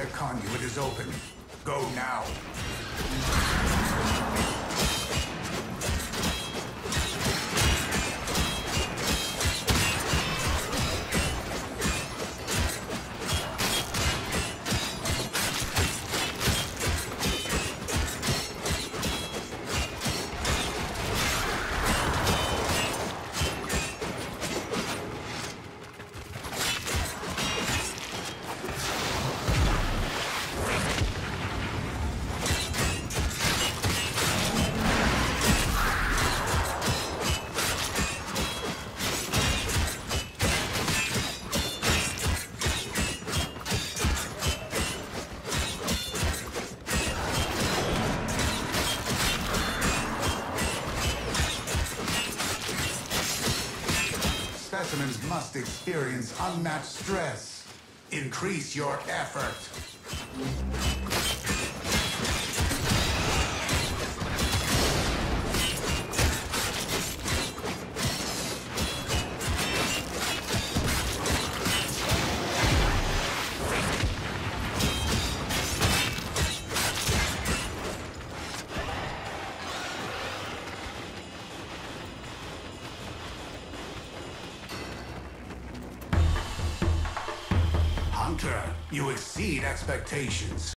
data conduit is open. Go now. Specimens must experience unmatched stress. Increase your effort. Hunter, you exceed expectations.